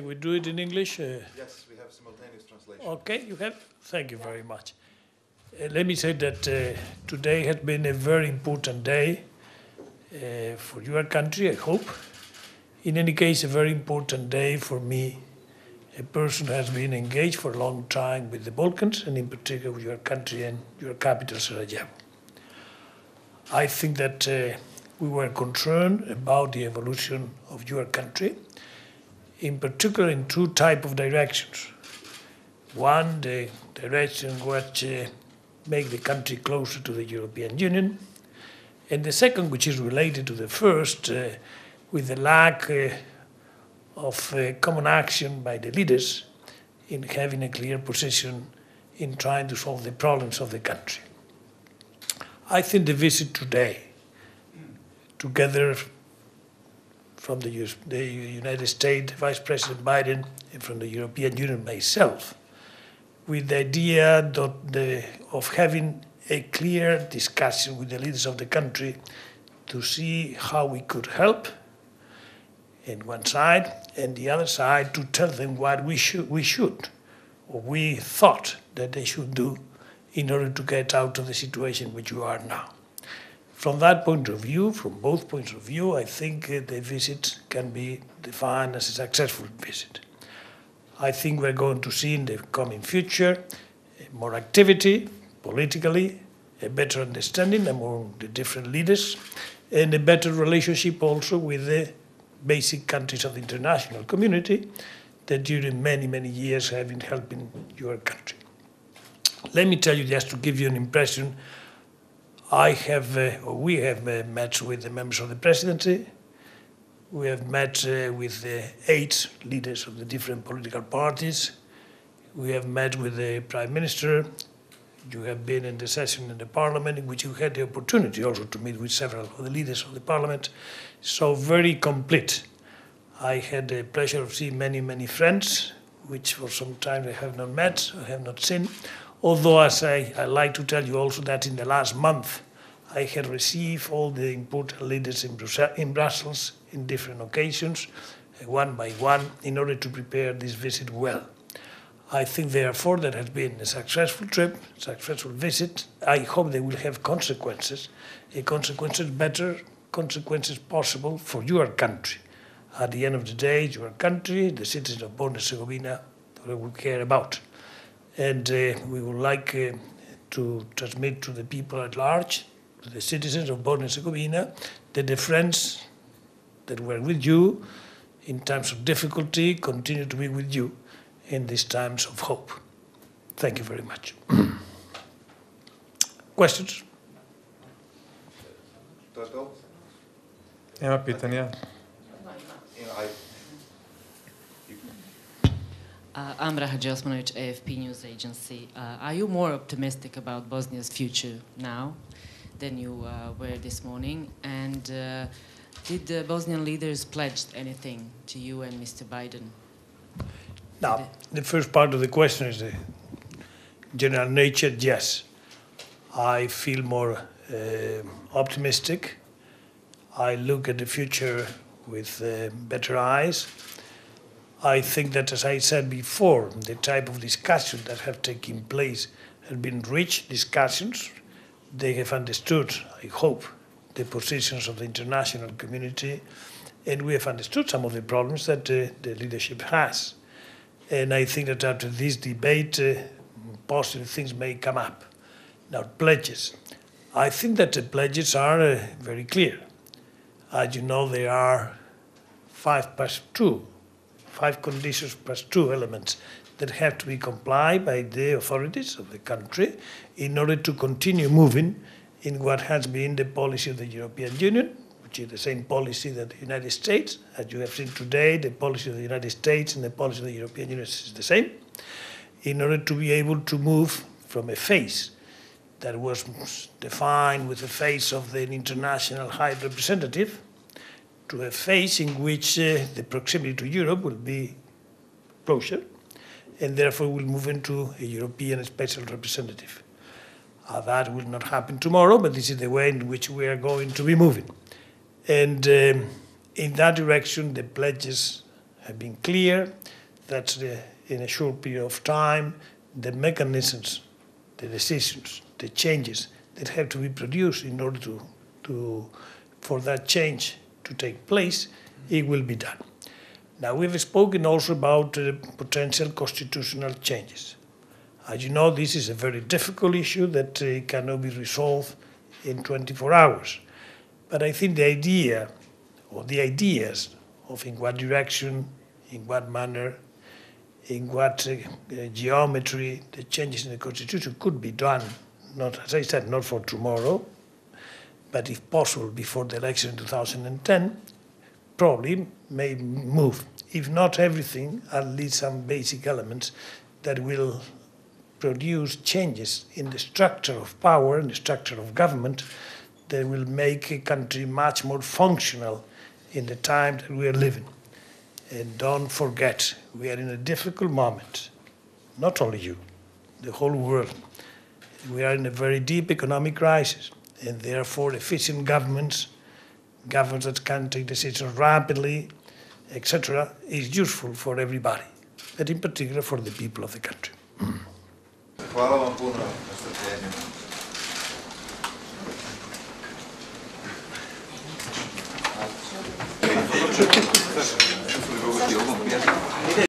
We do it in English? Uh, Yes, we have simultaneous translation. okay, you have? Thank you very much. Uh, let me say that uh, today has been a very important day uh, for your country, I hope. In any case, a very important day for me, a person who has been engaged for a long time with the Balkans and in particular with your country and your capital, Sarajevo. I think that uh, we were concerned about the evolution of your country, in particular in two type of directions. One, the direction which uh, make the country closer to the European Union, and the second, which is related to the first, uh, with the lack uh, of uh, common action by the leaders in having a clear position in trying to solve the problems of the country. I think the visit today, together from the, the United States, Vice President Biden, and from the European Union myself, with the idea the, of having a clear discussion with the leaders of the country to see how we could help in one side, and the other side to tell them what we should, we should, or we thought that they should do in order to get out of the situation which we are now. From that point of view, from both points of view, I think uh, the visit can be defined as a successful visit. I think we're going to see in the coming future uh, more activity politically, a better understanding among the different leaders, and a better relationship also with the basic countries of the international community that during many, many years have been helping your country. Let me tell you, just to give you an impression, I have, uh, we have uh, met with the members of the presidency. We have met uh, with the eight leaders of the different political parties. We have met with the prime minister. You have been in the session in the parliament in which you had the opportunity also to meet with several of the leaders of the parliament. So very complete. I had the pleasure of seeing many, many friends, which for some time I have not met, I have not seen. Although, as I, I like to tell you also that in the last month, I had received all the important leaders in, Brussels, in Brussels in different occasions, uh, one by one, in order to prepare this visit well. I think, therefore, that has been a successful trip, successful visit. I hope they will have consequences, uh, consequences better, consequences possible for your country. At the end of the day, your country, the citizens of Bosnia and Herzegovina, that we care about and uh, we would like uh, to transmit to the people at large, to the citizens of Bosnia and Herzegovina, that the friends that were with you in times of difficulty continue to be with you in these times of hope. Thank you very much. Questions? To je to? Ima pitanja? You know, I, Uh, Amra Osmanovic, AFP News Agency. Uh, are you more optimistic about Bosnia's future now than you uh, were this morning? And uh, did the Bosnian leaders pledge anything to you and Mr. Biden? Now, the first part of the question is the general nature. Yes, I feel more uh, optimistic. I look at the future with uh, better eyes. I think that, as I said before, the type of discussion that have taken place have been rich discussions. They have understood, I hope, the positions of the international community, and we have understood some of the problems that uh, the leadership has. And I think that after this debate, uh, positive things may come up. Now, pledges. I think that the pledges are uh, very clear. As you know, there are five plus two five conditions plus two elements that have to be complied by the authorities of the country in order to continue moving in what has been the policy of the European Union, which is the same policy that the United States, as you have seen today, the policy of the United States and the policy of the European Union is the same, in order to be able to move from a phase that was defined with the face of the international high representative to a phase in which uh, the proximity to Europe will be closer, and therefore will move into a European special representative. Uh, that will not happen tomorrow, but this is the way in which we are going to be moving. And um, in that direction, the pledges have been clear that in a short period of time, the mechanisms, the decisions, the changes that have to be produced in order to, to for that change to take place, it will be done. Now, we've spoken also about uh, potential constitutional changes. As you know, this is a very difficult issue that uh, cannot be resolved in 24 hours. But I think the idea, or the ideas, of in what direction, in what manner, in what uh, geometry the changes in the constitution could be done, not, as I said, not for tomorrow, but if possible before the election in 2010, probably may move. If not everything, at least some basic elements that will produce changes in the structure of power and the structure of government that will make a country much more functional in the time that we are living. And don't forget, we are in a difficult moment. Not only you, the whole world. We are in a very deep economic crisis, and therefore efficient governments, governments that can take decisions rapidly, etc., is useful for everybody, but in particular for the people of the country.